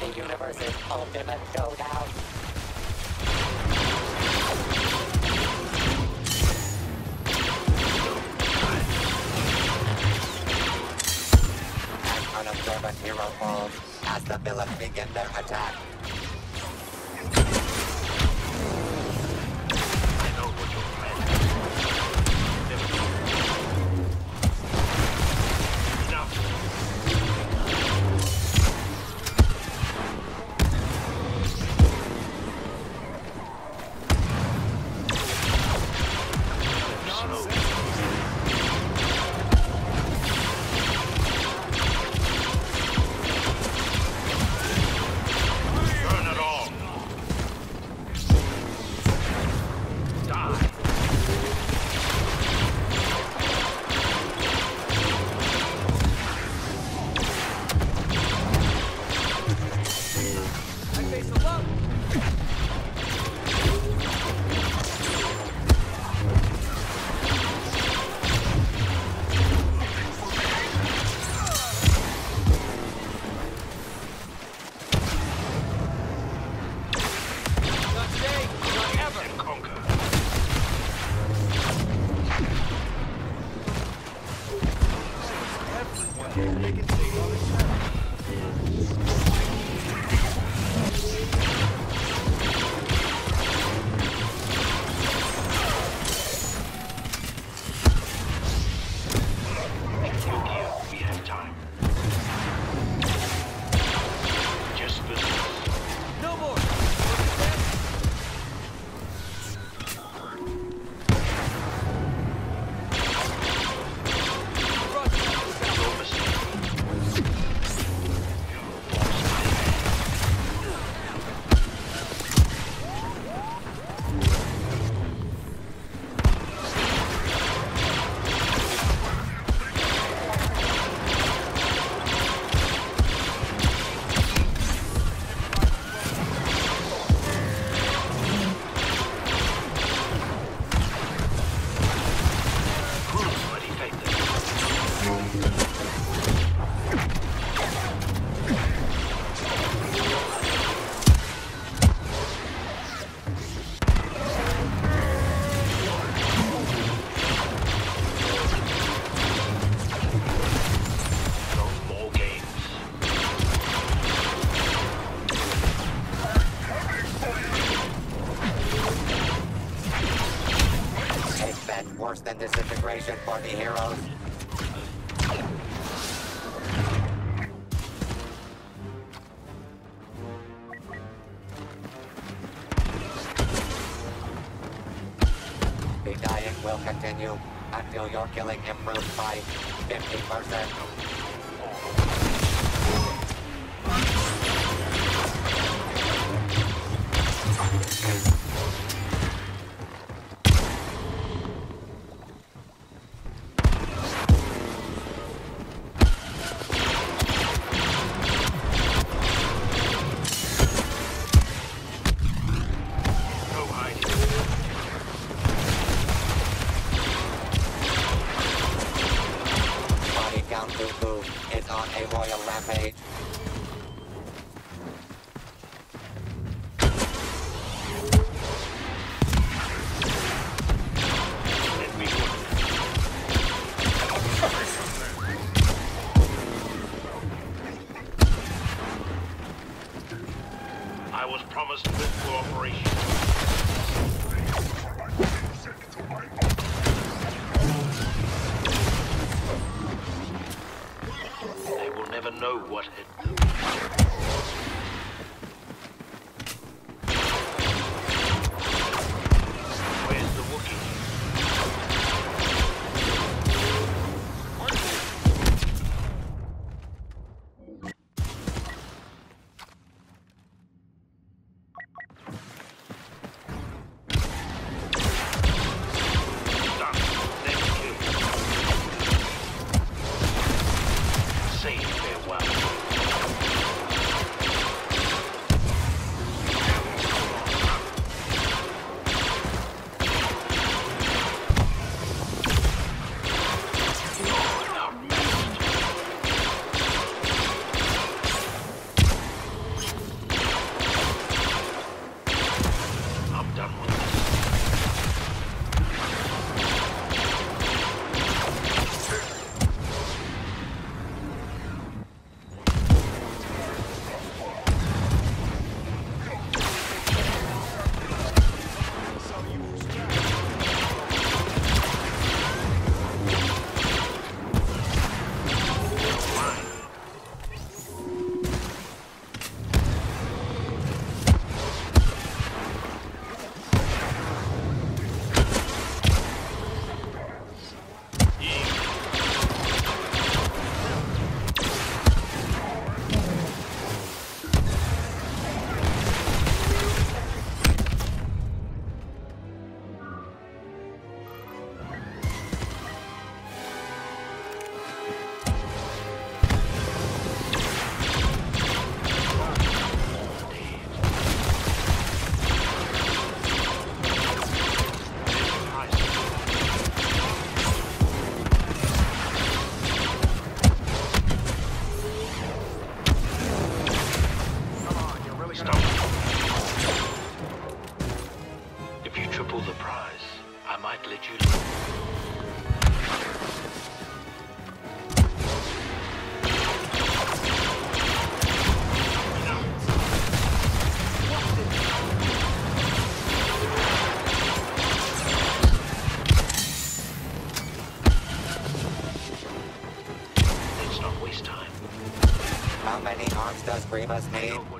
The universe is ultimate showdown. As unobservant hero falls, as the villains begin their attack, worse than disintegration for the heroes. The dying will continue until your killing improves by 50%. Stop. If you triple the prize, I might let you live. How many arms does Grievous need?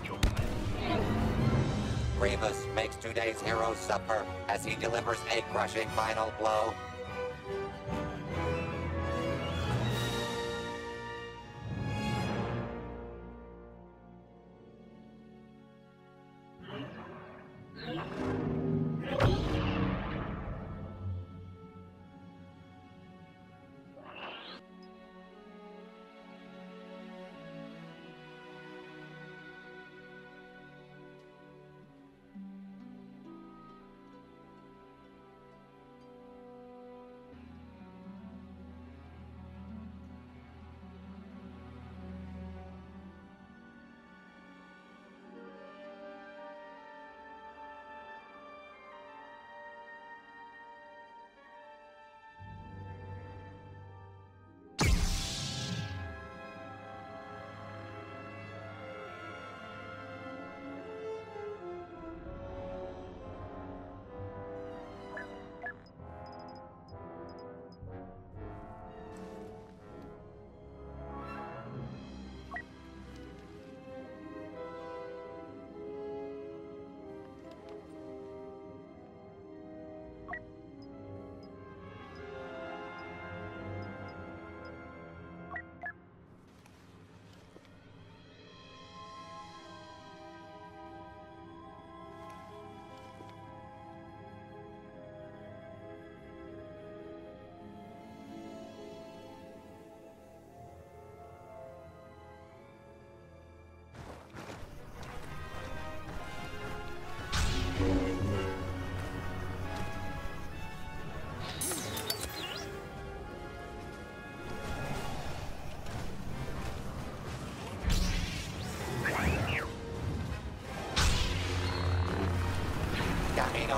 Grievous makes today's hero suffer as he delivers a crushing final blow.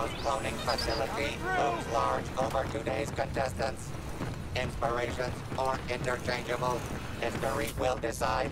Cloning facility looms large over today's contestants. Inspirations are interchangeable. History will decide.